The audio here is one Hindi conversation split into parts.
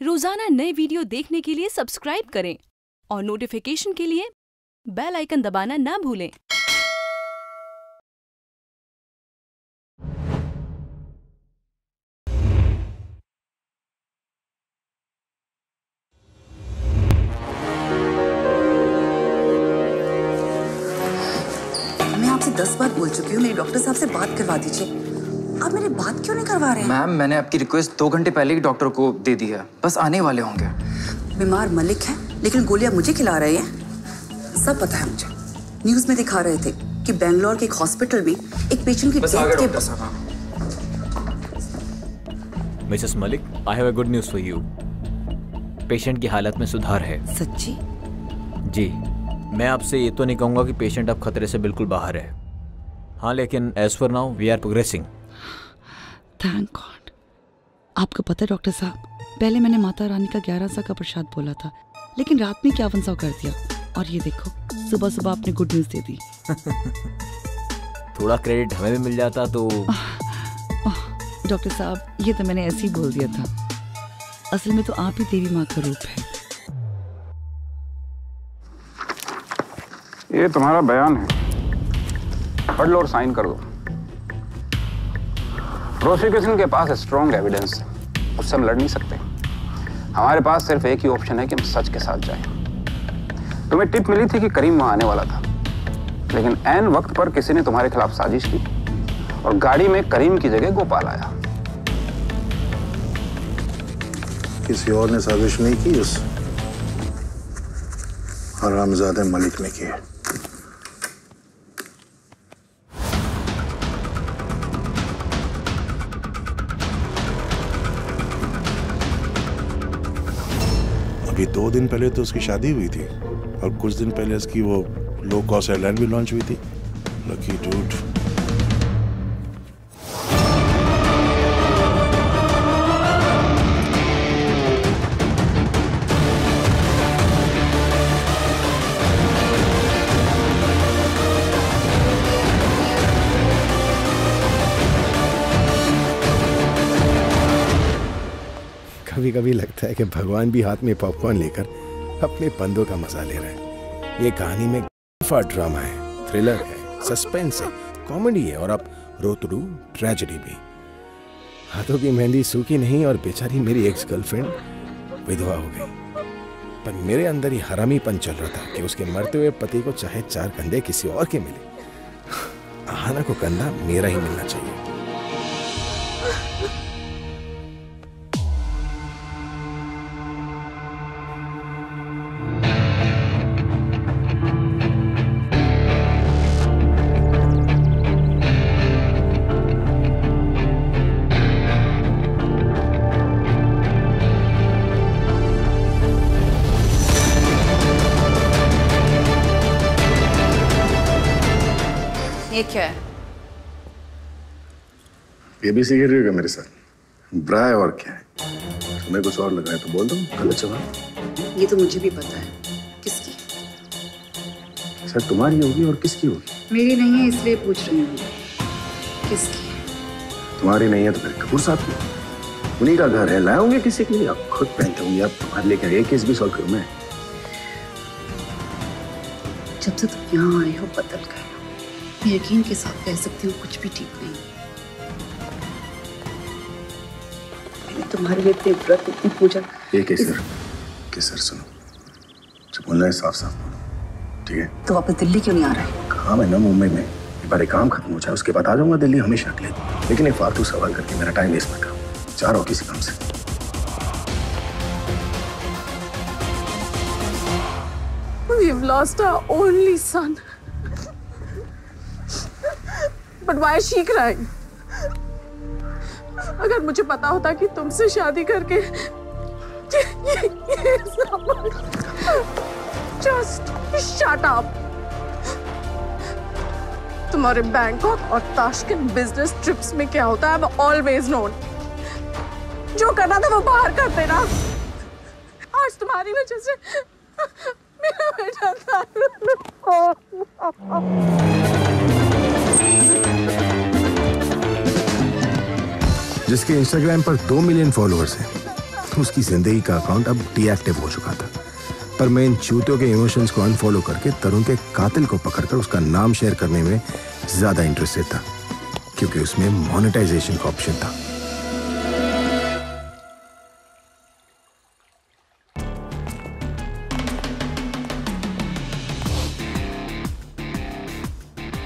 रोज़ाना नए वीडियो देखने के लिए सब्सक्राइब करें और नोटिफिकेशन के लिए बेल आइकन दबाना ना भूलें। मैं आपसे दस बार बोल चुकी हूँ, मेरे डॉक्टर साहब से बात करवा दीजिए। आप मेरी बात क्यों नहीं करवा रहे हैं? मैम मैंने आपकी रिक्वेस्ट दो घंटे पहले ही डॉक्टर को दे दी है। बस आने वाले होंगे। बीमार मलिक है लेकिन गोलियाँ मुझे खिला रहे हैं। सब पता है मुझे। न्यूज़ में दिखा रहे थे कि बेंगलोर के एक हॉस्पिटल में एक पेशेंट की डेथ के doctor Mrs Malik I have a good news for you patient की हालत में सुधार है। सच्ची? जी। मैं आपसे ये तो नहीं कहूँगा कि पेशेंट अब खतरे से बिल्कुल बाहर है। हाँ लेकिन as for now we are progressing thank God आपको पता है डॉक्टर साहब पहले मैंने माता रानी का ग्यारह सौ का प्रसाद बोला था लेकिन रात में इक्यावन सौ कर दिया? और ये देखो सुबह सुबह आपने गुड न्यूज़ दे दी। थोड़ा क्रेडिट हमें भी मिल जाता तो डॉक्टर साहब ये तो मैंने ऐसे ही बोल दिया था। असल में तो आप ही देवी माँ का रूप है। ये तुम्हारा बयान है। पढ़ लो और साइन कर दो प्रोसिक्यूशन के पास स्ट्रॉन्ग एविडेंस है। उससे हम लड़ नहीं सकते। हमारे पास सिर्फ़ एक ही ऑप्शन है कि हम सच के साथ जाएँ। तुम्हें टिप मिली थी कि करीम वहाँ आने वाला था। लेकिन एन वक्त पर किसी ने तुम्हारे खिलाफ साजिश की और गाड़ी में करीम की जगह गोपाल आया। किसी और ने साजिश नहीं की, उस हरामजादे मलिक ने की है। अभी दो दिन पहले तो उसकी शादी हुई थी और कुछ दिन पहले उसकी वो लो कॉस्ट एयरलाइन भी लॉन्च हुई थी। लकी डूड कभी लगता है कि भगवान भी हाथ में पॉपकॉर्न लेकर अपने बंदों का मज़ा ले रहे हैं। ये कहानी में ड्रामा है थ्रिलर है सस्पेंस है कॉमेडी है और अब रोतड़ू ट्रेजेडी भी। हाथों की मेहंदी सूखी नहीं और बेचारी मेरी एक्स गर्लफ्रेंड विधवा हो गई। पर मेरे अंदर ही हरामीपन चल रहा था कि उसके मरते हुए पति को चाहे चार कंधे किसी और के मिले। आहाना को कंधा मेरा ही मिलना चाहिए। ये क्या है? ये भी सीख रही होगा मेरे साथ। ब्रा है और क्या है? तुम्हें कुछ और लगा है तो बोल दो। गलत जवाब ये तो मुझे भी पता है। किसकी? सर तुम्हारी होगी और किसकी होगी? मेरी नहीं है इसलिए पूछ रही हूँ। किसकी? तुम्हारी नहीं है तो फिर कपूर साहब की। उन्हीं का घर है। लाए होंगे किसी के लिए? आप खुद पहनते होंगे। आप तुम्हारे लिए क्या एक केस भी सॉल्व करूँ मैं? जब से तुम यहाँ आए हो बदल मैं यकीन के साथ कह सकती हूँ कुछ भी ठीक नहीं मैंने तुम्हारे लिए इतने व्रत इतनी पूजा एक है सर के सर सुनो। जो बोलना है साफ़ साफ़ बोलो। ठीक है? तो वापस दिल्ली क्यों नहीं आ रहे? काम है ना मुंबई में। एक बार एक काम खत्म हो जाए उसके बाद आ जाऊँगा दिल्ली हमेशा के लिए। लेकिन एक फालतू सवाल करके मेरा टाइम वेस्ट मत करो। जा रहा हूँ किसी काम से। We've lost our only son. But why is she crying? अगर मुझे पता होता कि तुमसे शादी करके ये, ये, ये जस्ट शट अप तुम्हारे बैंकॉक और ताशकंद बिज़नेस ट्रिप्स में क्या होता है आई ऑलवेज नोन जो करना था वो बाहर कर देना। आज तुम्हारी वजह से मेरा बेटा जिसके इंस्टाग्राम पर दो मिलियन फॉलोअर्स हैं। उसकी ज़िंदगी का अकाउंट अब डीएक्टिव हो चुका था। पर मैं इन चूतियों के इमोशंस को अनफॉलो करके तरुण के कातिल को पकड़कर उसका नाम शेयर करने में ज़्यादा इंटरेस्टेड था, क्योंकि उसमें मोनेटाइजेशन का ऑप्शन था।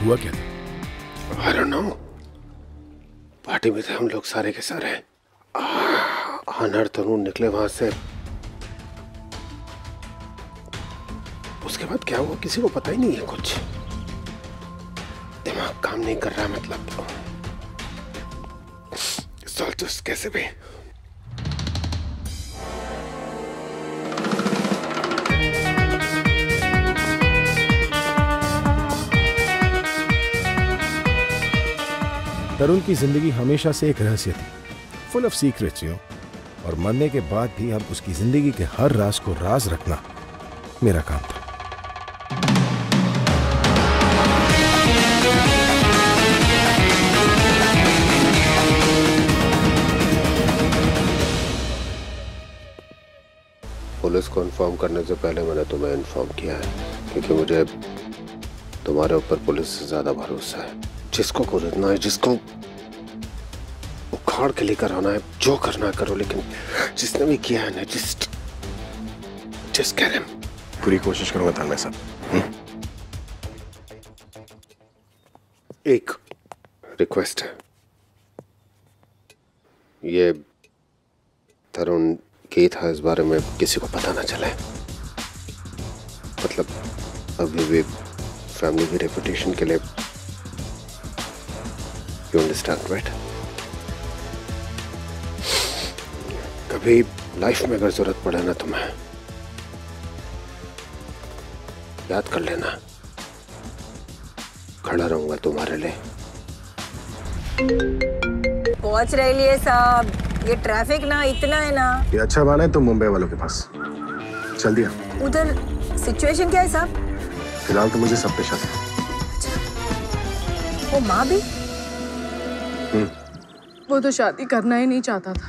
हुआ क्या था? पार्टी में थे हम लोग सारे के सारे। अनहर तरुण निकले वहाँ से। उसके बाद क्या हुआ किसी को पता ही नहीं है कुछ। दिमाग काम नहीं कर रहा मतलब। सॉल्टस कैसे भी। तरुण की ज़िंदगी हमेशा से एक रहस्य थी फुल ऑफ़ सीक्रेट्स यू और मरने के बाद भी अब उसकी ज़िंदगी के हर राज को राज रखना मेरा काम था। पुलिस को इन्फॉर्म करने से पहले मैंने तुम्हें इन्फॉर्म किया है, क्योंकि मुझे तुम्हारे ऊपर पुलिस से ज़्यादा भरोसा है। जिसको कुदरना है जिसको उखाड़ के लेकर आना है जो करना है करो लेकिन जिसने भी किया है ना जिस्ट जिस कह रहे पूरी कोशिश करूँगा तानवे साहब एक रिक्वेस्ट है। ये तरुण की था इस बारे में किसी को पता ना चले। मतलब अभी भी फैमिली की रेपुटेशन के लिए अंडरस्टैंड राइट कभी लाइफ में अगर ज़रूरत पड़े ना तुम्हें याद कर लेना। खड़ा रहूँगा तुम्हारे लिए। पहुँच रही है साहब ये ट्रैफ़िक ना इतना है ना। ये अच्छा बना है तुम मुंबई वालों के पास। चल दिया। उधर सिचुएशन क्या है साहब? फ़िलहाल तो मुझे सब पेशा था वो माँ भी? वो तो शादी करना ही नहीं चाहता था।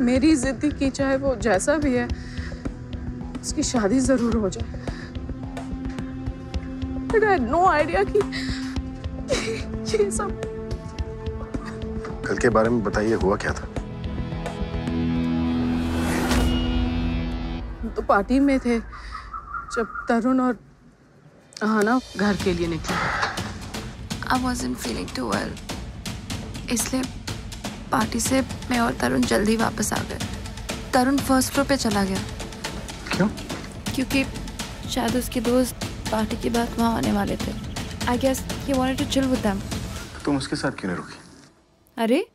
मेरी जिद्दी की चाहे वो जैसा भी है उसकी शादी ज़रूर हो जाए। I had no idea कि ये सब कल के बारे में बताइए हुआ क्या था? तो पार्टी में थे जब तरुण और आना घर के लिए निकले। I wasn't feeling too well इसलिए पार्टी से मैं और तरुण जल्दी वापस आ गए। तरुण फ़र्स्ट फ्लोर पे चला गया। क्यों? क्योंकि शायद उसके दोस्त पार्टी के बाद वहाँ आने वाले थे। I guess he wanted to chill with them तुम उसके साथ क्यों नहीं रुकी? अरे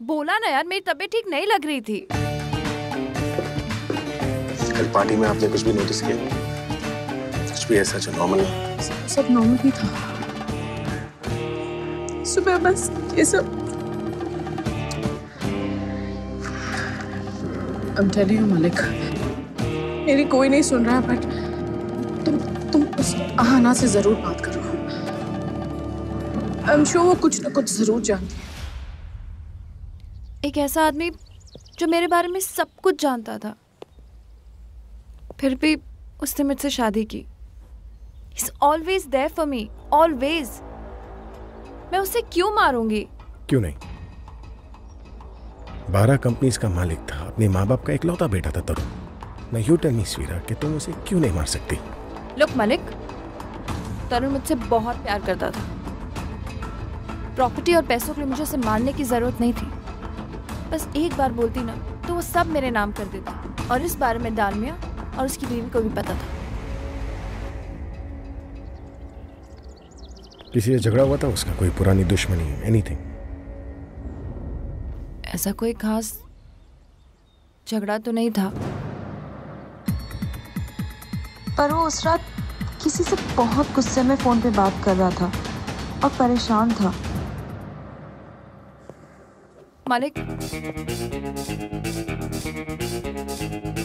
बोला ना यार मेरी तबीयत ठीक नहीं लग रही थी। कल पार्टी में आपने कुछ भी नोटिस किया? कुछ भी ऐसा जो नॉर्मल सब नॉर्मल ही था। सुबह बस ये सब। I'm telling you, मलिक मेरी कोई नहीं सुन रहा बट तुम तुम उस आहाना से ज़रूर बात करो। आई एम श्योर वो कुछ ना कुछ ज़रूर जानती है। एक ऐसा आदमी जो मेरे बारे में सब कुछ जानता था। फिर भी उसने मुझसे शादी की। Is always there for me always मैं उसे क्यों मारूँगी? क्यों नहीं? बारह कंपनीज़ का मालिक था। अपने माँ बाप का इकलौता बेटा था तरुण। मैं यू टेल मी स्वीरा कि तुम उसे क्यों नहीं मार सकती? लुक मलिक तरुण मुझसे बहुत प्यार करता था। प्रॉपर्टी और पैसों के लिए मुझे उसे मारने की ज़रूरत नहीं थी। बस एक बार बोलती ना तो वो सब मेरे नाम कर देता। और इस बारे में दालमिया और उसकी बीवी को भी पता था। किसी से झगड़ा हुआ था? उसका कोई पुरानी दुश्मनी है एनीथिंग ऐसा कोई खास झगड़ा तो नहीं था। पर वो उस रात किसी से बहुत गुस्से में फ़ोन पे बात कर रहा था और परेशान था। मालिक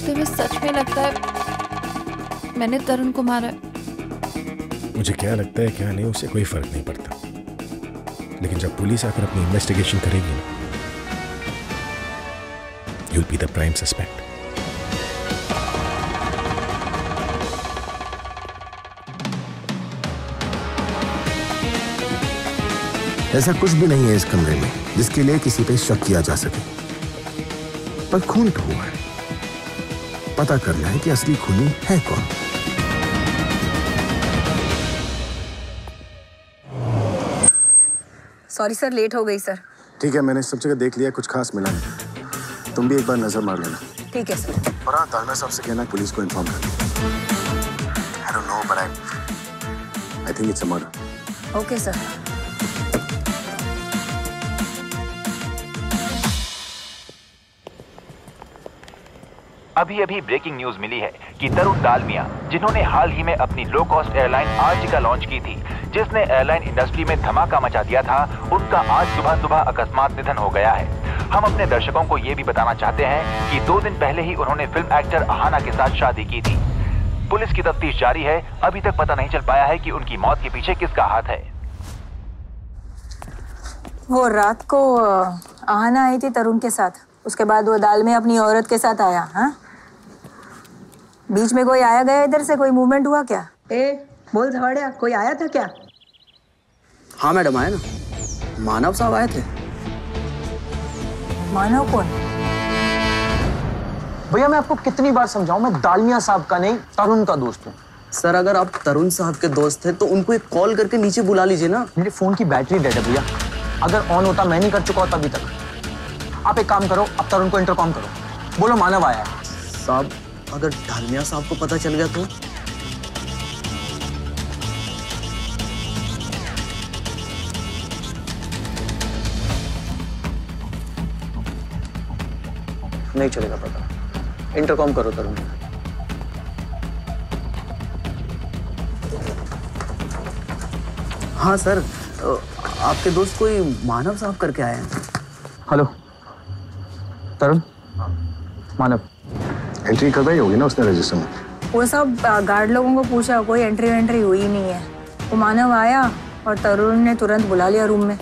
तुम्हें सच में लगता है मैंने तरुण को मारा है? मुझे क्या लगता है, क्या नहीं उससे कोई फ़र्क नहीं पड़ता। लेकिन जब पुलिस आकर अपनी इन्वेस्टिगेशन करेगी ना, you'll be the prime suspect. ऐसा कुछ भी नहीं है इस कमरे में, जिसके लिए किसी पे शक किया जा सके। पर खून तो हुआ है? पता करना है कि असली खूनी है कौन। सॉरी सर लेट हो गई सर ठीक है मैंने सब जगह देख लिया कुछ खास मिला नहीं। तुम भी एक बार नज़र मार लेना। ठीक है सर और हाँ साहब से कहना पुलिस को इन्फॉर्म कर I don't know but I I think it's a murder okay sir अभी अभी ब्रेकिंग न्यूज़ मिली है कि तरुण दालमिया जिन्होंने हाल ही में अपनी low cost airline Artika launch की थी जिसने एयरलाइन इंडस्ट्री में धमाका मचा दिया था उनका आज सुबह सुबह अकस्मात निधन हो गया है। हम अपने दर्शकों को ये भी बताना चाहते हैं कि दो दिन पहले ही उन्होंने फ़िल्म एक्टर अहाना के साथ शादी की थी। पुलिस की तफ्तीश जारी है अभी तक पता नहीं चल पाया है कि उनकी मौत के पीछे किसका हाथ है। वो रात को आहाना आई थी तरुण के साथ। उसके बाद वो दाल में अपनी औरत के साथ आया हाँ? बीच में कोई आया गया इधर से? कोई मूवमेंट हुआ क्या? ए बोल धवाड़िया कोई आया था क्या? हाँ मैडम आए ना। मानव साहब आए थे। मानव कौन? भैया मैं आपको कितनी बार समझाऊं मैं दालमिया साहब का नहीं तरुण का दोस्त हूँ। सर अगर आप तरुण साहब के दोस्त थे तो उनको एक कॉल करके नीचे बुला लीजिए ना। मेरे फ़ोन की बैटरी डेड है भैया। अगर ऑन होता मैं नहीं कर चुका होता अभी तक। आप एक काम करो अब तरुण को इंटरकॉम करो। बोलो मानव आया है। साहब अगर डालमिया साहब को पता चल गया तो? नहीं चलेगा पता। इंटरकॉम करो तरुण। हाँ सर आपके दोस्त कोई मानव साहब करके आए हैं। हेलो। तरुण? मानव। एंट्री करवाई होगी ना उसने रजिस्टर में? वो सब गार्ड लोगों को पूछा कोई एंट्री वेंट्री हुई नहीं है। वो मानव आया और तरुण ने तुरंत बुला लिया रूम में।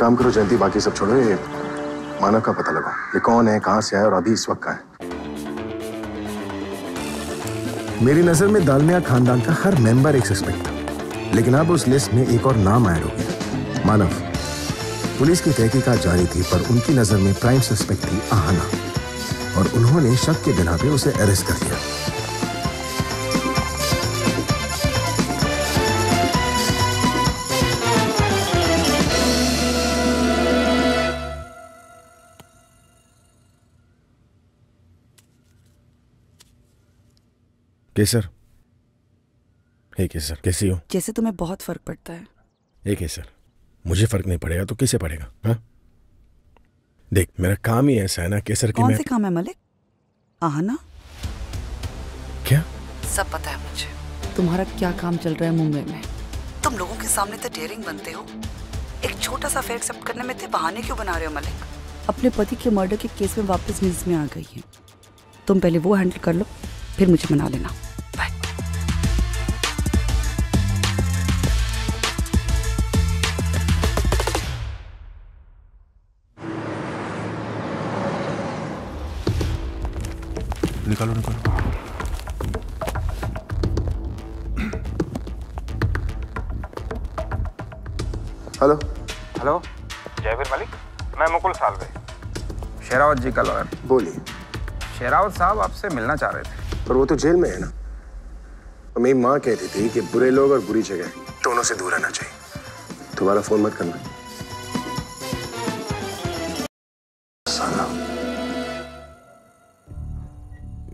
काम करो जयंती बाकी सब छोड़ो ये मानव का पता लगाओ, ये कौन है, कहाँ से आया और अभी इस वक्त कहाँ है? मेरी नज़र में दालमिया खानदान का हर मेंबर एक सस्पेक्ट था, लेकिन अब उस लिस्ट में एक और नाम ऐड हो मानव। पुलिस की तहकीकात जारी थी, पर उनकी नज़र में प्राइम सस्पेक्ट थी आहना, और उन्होंने शक के बिना पे उसे अरेस्ट कर लिया केसर हे केसर कैसी हो? जैसे तुम्हें बहुत फ़र्क पड़ता है। हे केसर मुझे फ़र्क नहीं पड़ेगा तो किसे पड़ेगा हाँ? देख मेरा काम ही ऐसा है ना केसर की कौन मैं से काम है मलिक? आहाना? क्या? सब पता है मुझे। तुम्हारा क्या काम चल रहा है मुंबई में? तुम लोगों के सामने तो डेयरिंग बनते हो। एक छोटा सा फेयर एक्सेप्ट करने में इतने बहाने क्यों बना रहे हो मलिक? अपने पति के मर्डर के केस में वापस न्यूज़ में आ गई है। तुम पहले वो हैंडल कर लो फिर मुझे मना लेना। निकालो निकालो। हेलो। हेलो। जयवीर मलिक मैं मुकुल सालवे। शेरावत जी का लॉयर। बोलिए। शेरावत साहब आपसे मिलना चाह रहे थे। पर वो तो जेल में है ना? और मेरी माँ कहती थी कि बुरे लोग और बुरी जगह दोनों से दूर रहना चाहिए। दोबारा फ़ोन मत करना।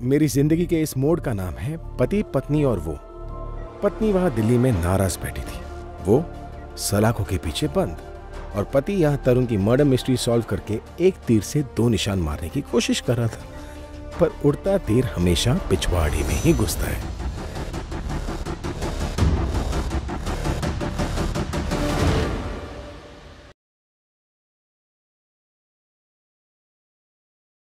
मेरी ज़िंदगी के इस मोड़ का नाम है पति, पत्नी और वो। पत्नी वहाँ दिल्ली में नाराज़ बैठी थी। वो सलाखों के पीछे बंद और पति यहाँ तरुण की मर्डर मिस्ट्री सॉल्व करके एक तीर से दो निशान मारने की कोशिश कर रहा था। पर उड़ता तीर हमेशा पिछवाड़ी में ही घुसता है।